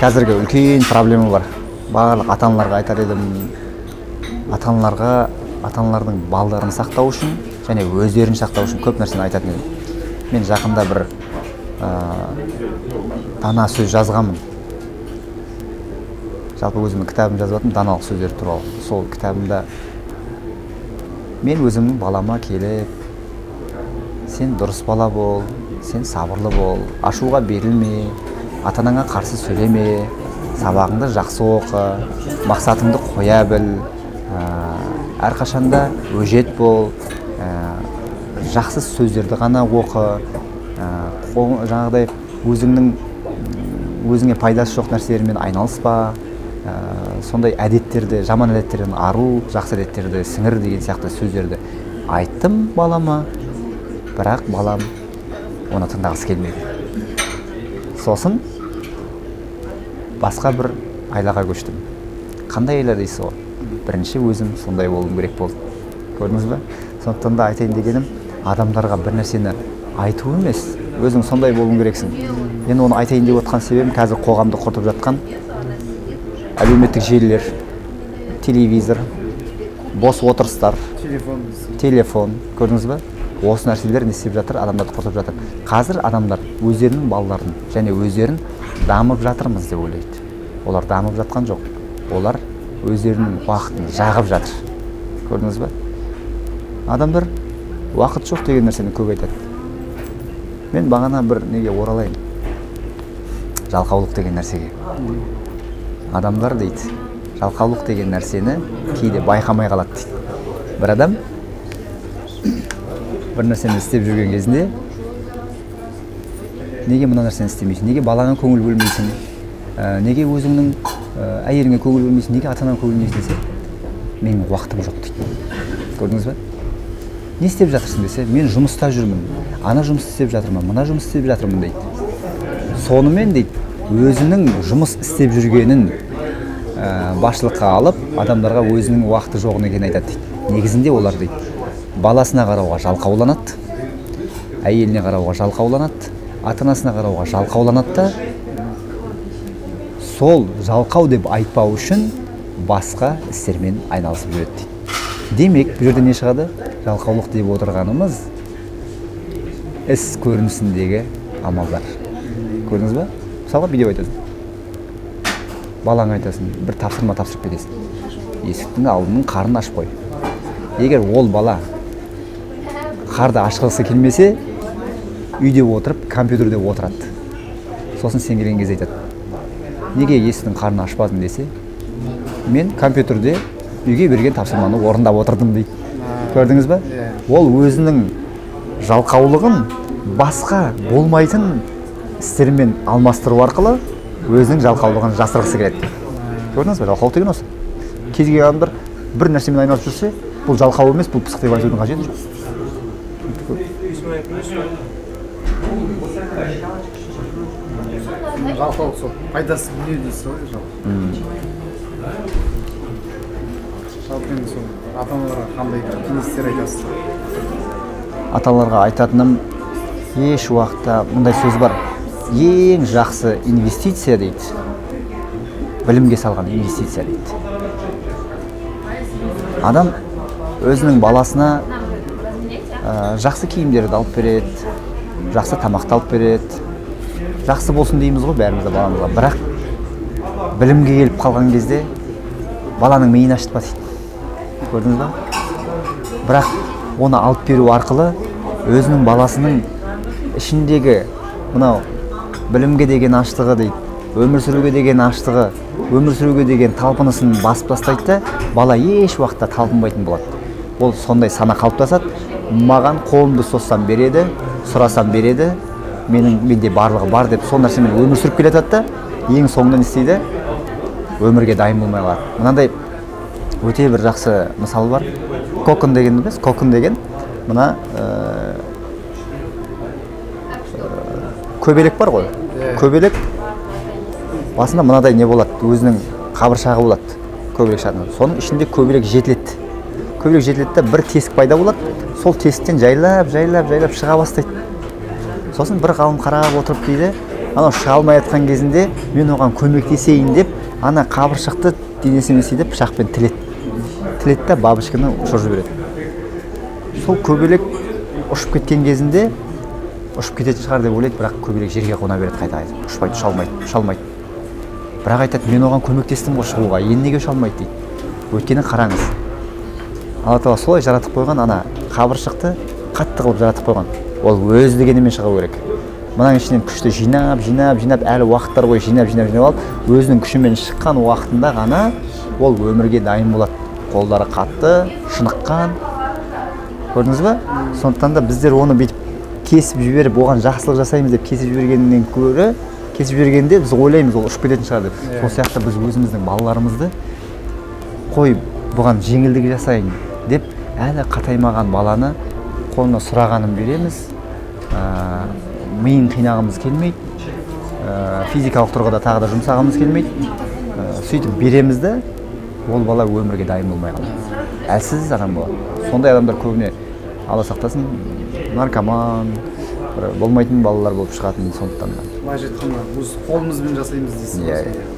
қазіргі үлкен проблема бар. Барлық ата аналарға айтар едім ата аналарға ата аналардың балдарын сақтау үшін және өздерін сақтау үшін көп нәрсені айтатын едім. Мен жақында бір ә, дана сөз жазғанмын. Жалпы өзімнің кітабым жазып жатырмын даналық сөздер туралы. Сол кітабымда мен өзімнің балама келіп сен дұрыс бала бол сен сабырлы бол ашуға берілме ата анаңа қарсы сөйлеме сабағыңды жақсы оқы мақсатыңды қоя біл ә, әрқашанда өжет бол ә, жақсы сөздерді ғана оқы ә, жаңағыдай өзіңнің өзіңе пайдасы жоқ нәрселермен айналыспа ә, сондай әдеттерді жаман әдеттерден ару жақсы әдеттерді сіңір деген сияқты сөздерді айттым балама бірақ балам оны тыңдағысы келмеді. Сосын басқа бір айлаға көштім. Қандай айла дейсіз ғой бірінші өзім сондай болуым керек болды. Көрдіңіз ба сондықтан да айтайын дегенім адамдарға бір нәрсені айту емес өзің сондай болуың керексің. Мен оны айтайын деп отқан себебім қазір қоғамды құртып жатқан әлеуметтік желілер телевизор бос отырыстар телефон. телефон. Көрдіңіз ба осы нәрселер не істеп жатыр адамдарды құртып жатыр. Қазір адамдар өздерінің балаларын және өздерін дамып жатырмыз деп ойлайды. Олар дамып жатқан жоқ. Олар өздерінің уақытын жағып жатыр. Көрдіңіз ба адамдар уақыт жоқ деген нәрсені көп айтады. Мен бағана бір неге оралайын. Жалқаулық деген нәрсеге. Адамдар дейді жалқаулық деген нәрсені кейде байқамай қалады дейді. Бір адам бір нәрсені істеп жүрген кезінде неге мына нәрсені істемейсің? неге балаңа көңіл бөлмейсің? Ә, неге өзіңнің ә, әйеліңе көңіл бөлмейсің? неге ата анаңа көңіл бөлмейсің десе менің уақытым жоқ дейді. Көрдіңіз ба? Не істеп жатырсың десе мен жұмыста жүрмін. Ана жұмыс істеп жатырмын мына жұмыс істеп жатырмын дейді. Сонымен дейді өзінің жұмыс істеп жүргенін ә, басшылыққа алып адамдарға өзінің уақыты жоғын екенін айтады дейді. Негізінде олар дейді. Баласына қарауға жалқауланады әйеліне қарауға жалқауланады ата анасына қарауға жалқауланады да сол жалқау деп айтпау үшін басқа істермен айналысып жүреді дейді. Демек бұл жерде не шығады? Жалқаулық деп отырғанымыз іс көрінісіндегі амалдар. Көрдіңіз ба? Мысалға видео айтасың. Балаңа айтасың бір тапсырма тапсырып кетесің. Есіктің алдының қарын ашып қой. Егер ол бала қарды ашқысы келмесе үйде отырып компьютерде отырады. Сосын сен келген кезде айтады неге есіктің қарнын ашпадың? десе мен компьютерде үйге берген тапсырманы орындап отырдым дейді. Көрдіңіз ба? Ол өзінің жалқаулығын басқа болмайтын істермен алмастыру арқылы өзінің жалқаулығын жасырғысы келеді. Көрдіңіз ба? Жалқаулық деген осы. Кез келген адамдар бір нәрсемен айналысып жүрсе бұл жалқау емес бұл пысық деп айтудың қажеті жоқ. Жалқаулық сол пайдасыз дүние дейсіз ғой жалпы жалпы енді сол ата аналарға қандай кеңестер айтасыз? Ата аналарға айтатыным еш уақытта мындай сөз бар. Ең жақсы инвестиция дейді. Білімге салған инвестиция дейді. Адам өзінің баласына жақсы киімдерді алып береді жақсы тамақты алып береді. Жақсы болсын дейміз ғой бәріміз де баламызға. Бірақ білімге келіп қалған кезде баланың миын ашытпа дейді көрдіңіз ба? Бірақ оны алып беру арқылы өзінің баласының ішіндегі мынау білімге деген аштығы дейді өмір сүруге деген аштығы өмір сүруге деген талпынысын басып тастайды да бала еш уақытта талпынбайтын болады. Ол сондай сана қалыптасады маған қолымды созсам береді сұрасам береді менің менде барлығы бар деп сол нәрсемен өмір сүріп келе жатады да ең соңында не істейді? өмірге дайын болмай қалады. Мынандай өте бір жақсы мысал бар. Кокон деген емес кокон деген мына ә, көбелек бар ғой. Көбелек басында мынадай не болады? Өзінің қабыршағы болады көбелек шығатын соның ішінде көбелек жетіледі. Көбелек жетіледі да бір тесік пайда болады. Сол тесіктен жайлап жайлап жайлап шыға бастайды. Сосын бір ғалым қарап отырып дейді анау шыға алмай жатқан кезінде мен оған көмектесейін деп ана қабыршақты денесімен істейді пышақпен тіледі. Тіледі да бабочканы ұшырып жібереді сол көбелек ұшып кеткен кезінде ұшып кететін шығар деп ойлайды бірақ көбелек жерге қона береді қайта қайта. Ұшпайды ұша алмайды ұша алмайды бірақ айтады мен оған көмектестім ғой шығуға енді неге ұша алмайды дейді. Өйткені қараңыз алла тағала солай жаратып қойған ана қабыршақты қатты қылып жаратып қойған. Ол өз дегенімен шығу керек. Мынаның ішінен күшті жинап жинап жинап әлі уақыттар бойы жинап жинап жинап алып өзінің күшімен шыққан уақытында ғана ол өмірге дайын болады. Қолдары қатты шыныққан. Көрдіңіз ба? Сондықтан да біздер оны бүйтіп кесіп жіберіп оған жақсылық жасаймыз деп кесіп жібергеннен гөрі кесіп жібергенде біз ойлаймыз ол ұшып кететін шығар деп. Сол сияқты біз өзіміздің балаларымызды қой бұған жеңілдік жасайын деп әлі қатаймаған баланы қолына сұрағанын береміз. Ә, миын қинағымыз келмейді. Ә, физикалық тұрғыда тағы да жұмсағымыз келмейді. Ә, сөйтіп береміз да ол бала өмірге дайын болмай қалады әлсіз адам болады сондай адамдар көбіне алла сақтасын наркоман бір болмайтын балалар болып шығатын сондықтан да. Былайша айтқанда өз қолымызбен жасаймыз Иә, сонда. иә.